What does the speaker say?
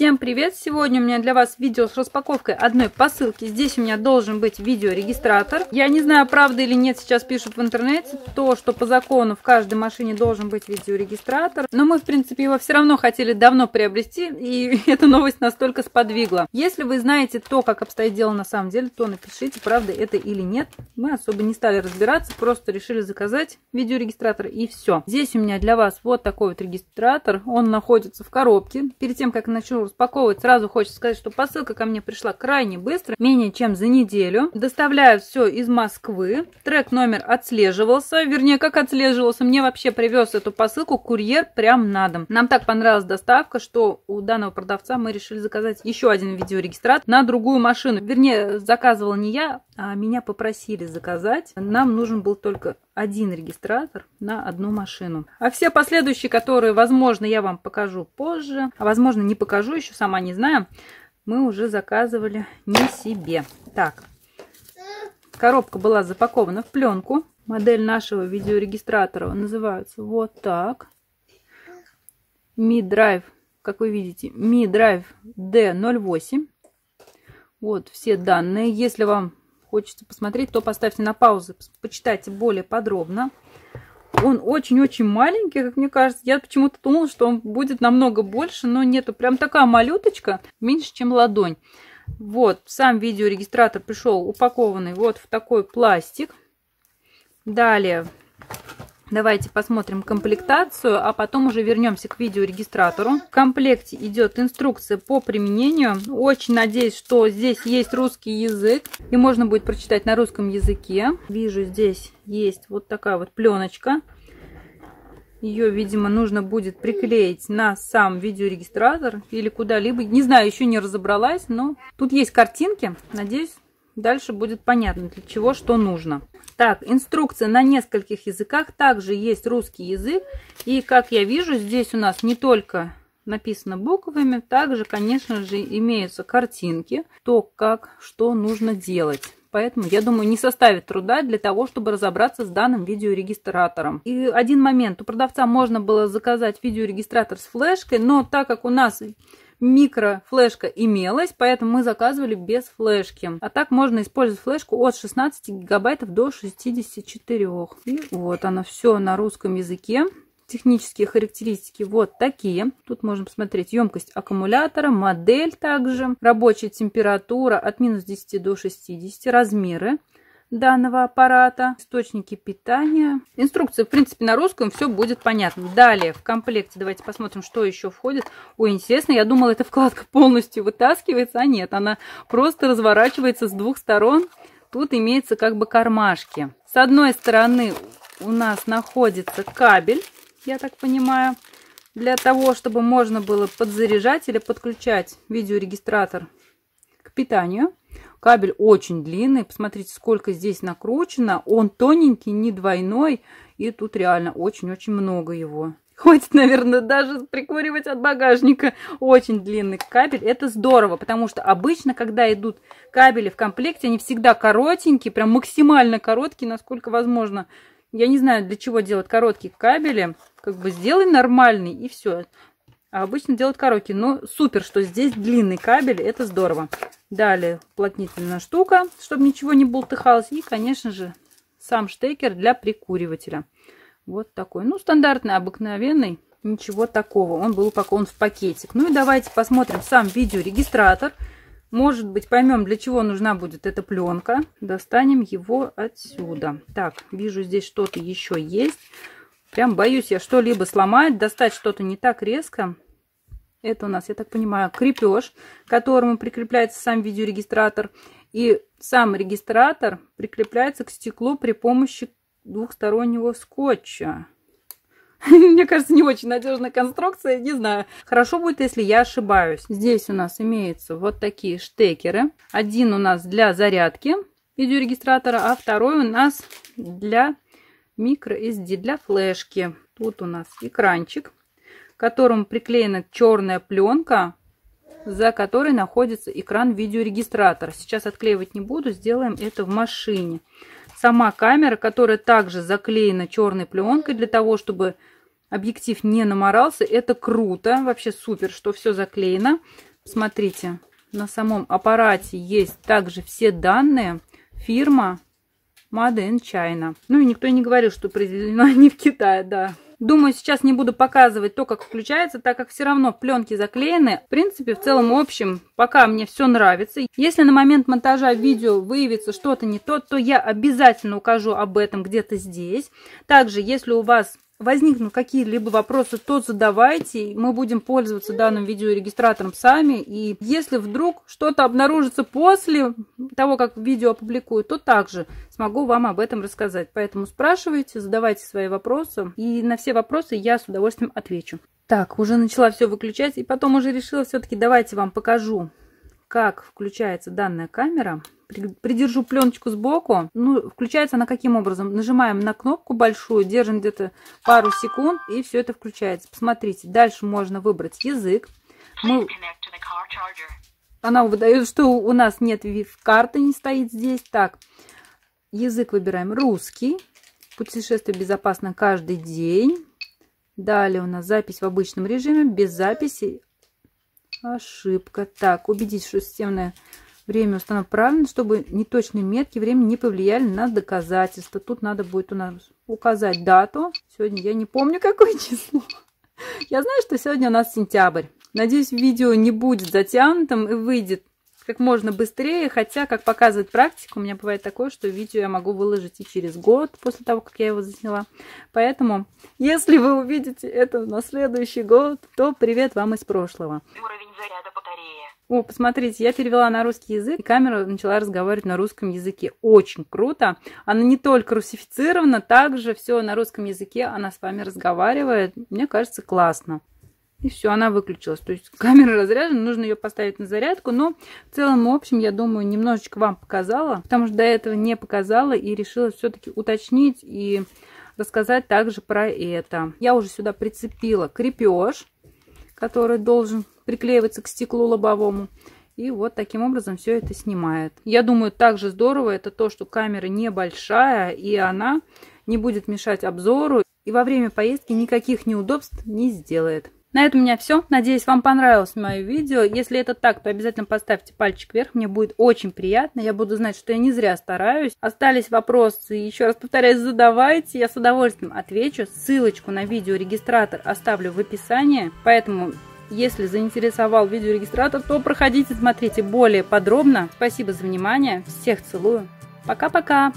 Всем привет! Сегодня у меня для вас видео с распаковкой одной посылки. Здесь у меня должен быть видеорегистратор. Я не знаю, правда или нет, сейчас пишут в интернете, то, что по закону в каждой машине должен быть видеорегистратор. Но мы, в принципе, его все равно хотели давно приобрести, и эта новость настолько сподвигла. Если вы знаете то, как обстоит дело на самом деле, то напишите, правда это или нет. Мы особо не стали разбираться, просто решили заказать видеорегистратор и все. Здесь у меня для вас вот такой вот регистратор. Он находится в коробке. Перед тем, как начну распаковывать, сразу хочется сказать, что посылка ко мне пришла крайне быстро, менее чем за неделю. Доставляю все из Москвы. Трек номер отслеживался, вернее, как отслеживался, мне вообще привез эту посылку курьер прям на дом. Нам так понравилась доставка, что у данного продавца мы решили заказать еще один видеорегистратор на другую машину. Вернее, заказывала не я, а меня попросили заказать. Нам нужен был только один регистратор на одну машину. А все последующие, которые, возможно, я вам покажу позже, а возможно, не покажу еще, сама не знаю, мы уже заказывали не себе. Так, коробка была запакована в пленку. Модель нашего видеорегистратора называется вот так. Mi Drive, как вы видите, Mi Drive D08. Вот все данные. Если вам хочется посмотреть, то поставьте на паузу, почитайте более подробно. Он очень-очень маленький, как мне кажется. Я почему-то думала, что он будет намного больше, но нету. Прям такая малюточка, меньше, чем ладонь. Вот, сам видеорегистратор пришел упакованный вот в такой пластик. Далее Давайте посмотрим комплектацию, а потом уже вернемся к видеорегистратору. В комплекте идет инструкция по применению. Очень надеюсь, что здесь есть русский язык и можно будет прочитать на русском языке. Вижу, здесь есть вот такая вот пленочка. Ее, видимо, нужно будет приклеить на сам видеорегистратор или куда-либо. Не знаю, еще не разобралась, но тут есть картинки. Надеюсь, дальше будет понятно, для чего что нужно. Так, инструкция на нескольких языках. Также есть русский язык. И, как я вижу, здесь у нас не только написано буквами, также, конечно же, имеются картинки, то, как, что нужно делать. Поэтому, я думаю, не составит труда для того, чтобы разобраться с данным видеорегистратором. И один момент. У продавца можно было заказать видеорегистратор с флешкой, но так как у нас микрофлешка имелась, поэтому мы заказывали без флешки. А так можно использовать флешку от 16 гигабайтов до 64. И вот она все на русском языке. Технические характеристики вот такие. Тут можно посмотреть емкость аккумулятора, модель также, рабочая температура от минус 10 до 60, размеры данного аппарата, источники питания. Инструкция, в принципе, на русском все будет понятно. Далее в комплекте давайте посмотрим, что еще входит. Ой, интересно, я думала, эта вкладка полностью вытаскивается, а нет, она просто разворачивается с двух сторон. Тут имеется как бы кармашки. С одной стороны у нас находится кабель, я так понимаю, для того, чтобы можно было подзаряжать или подключать видеорегистратор питанию. Кабель очень длинный. Посмотрите, сколько здесь накручено. Он тоненький, не двойной. И тут реально очень-очень много его. Хватит, наверное, даже прикуривать от багажника. Очень длинный кабель. Это здорово, потому что обычно, когда идут кабели в комплекте, они всегда коротенькие, прям максимально короткие, насколько возможно. Я не знаю, для чего делать короткие кабели. Как бы сделай нормальный и все. А обычно делают короткие. Но супер, что здесь длинный кабель. Это здорово. Далее уплотнительная штука, чтобы ничего не бултыхалось. И, конечно же, сам штекер для прикуривателя. Вот такой. Ну, стандартный, обыкновенный. Ничего такого. Он был упакован в пакетик. Ну и давайте посмотрим сам видеорегистратор. Может быть, поймем, для чего нужна будет эта пленка. Достанем его отсюда. Так, вижу, здесь что-то еще есть. Прям боюсь я что-либо сломать, достать что-то не так резко. Это у нас, я так понимаю, крепеж, к которому прикрепляется сам видеорегистратор. И сам регистратор прикрепляется к стеклу при помощи двухстороннего скотча. Мне кажется, не очень надежная конструкция, не знаю. Хорошо будет, если я ошибаюсь. Здесь у нас имеются вот такие штекеры. Один у нас для зарядки видеорегистратора, а второй у нас для microSD, для флешки. Тут у нас экранчик которому приклеена черная пленка, за которой находится экран видеорегистратора. Сейчас отклеивать не буду, сделаем это в машине. Сама камера, которая также заклеена черной пленкой для того, чтобы объектив не наморался. Это круто, вообще супер, что все заклеено. Смотрите, на самом аппарате есть также все данные. Фирма Made in China. Ну и никто не говорил, что произведено не в Китае, да. Думаю, сейчас не буду показывать то, как включается, так как все равно пленки заклеены. В принципе, в целом, общем, пока мне все нравится. Если на момент монтажа видео выявится что-то не то, то я обязательно укажу об этом где-то здесь. Также, если у вас возникнут какие-либо вопросы, то задавайте. Мы будем пользоваться данным видеорегистратором сами. И если вдруг что-то обнаружится после того, как видео опубликую, то также смогу вам об этом рассказать. Поэтому спрашивайте, задавайте свои вопросы. И на все вопросы я с удовольствием отвечу. Так, уже начала все выключать. И потом уже решила все-таки давайте вам покажу, как включается данная камера придержу пленочку сбоку. Ну, включается она каким образом? Нажимаем на кнопку большую, держим где-то пару секунд, и все это включается. Посмотрите, дальше можно выбрать язык. Мы... Она выдает, что у нас нет карты, не стоит здесь. Так, язык выбираем русский. Путешествие безопасно каждый день. Далее у нас запись в обычном режиме, без записи. Ошибка. Так, убедитесь, что системная Время установлено правильно, чтобы неточные метки времени не повлияли на доказательства. Тут надо будет у нас указать дату. Сегодня я не помню, какое число. Я знаю, что сегодня у нас сентябрь. Надеюсь, видео не будет затянутым и выйдет как можно быстрее, хотя, как показывает практика, у меня бывает такое, что видео я могу выложить и через год после того, как я его засняла. Поэтому, если вы увидите это на следующий год, то привет вам из прошлого. Уровень заряда батареи. О, посмотрите, я перевела на русский язык, и камера начала разговаривать на русском языке. Очень круто. Она не только русифицирована, также все на русском языке она с вами разговаривает. Мне кажется, классно. И все, она выключилась. То есть камера разряжена, нужно ее поставить на зарядку. Но в целом, в общем, я думаю, немножечко вам показала, потому что до этого не показала и решила все-таки уточнить и рассказать также про это. Я уже сюда прицепила крепеж, который должен приклеивается к стеклу лобовому. И вот таким образом все это снимает. Я думаю, также здорово это то, что камера небольшая, и она не будет мешать обзору, и во время поездки никаких неудобств не сделает. На этом у меня все. Надеюсь, вам понравилось мое видео. Если это так, то обязательно поставьте пальчик вверх. Мне будет очень приятно. Я буду знать, что я не зря стараюсь. Остались вопросы. Еще раз повторяю, задавайте. Я с удовольствием отвечу. Ссылочку на видеорегистратор оставлю в описании. Поэтому если заинтересовал видеорегистратор, то проходите, смотрите более подробно. Спасибо за внимание. Всех целую. Пока-пока.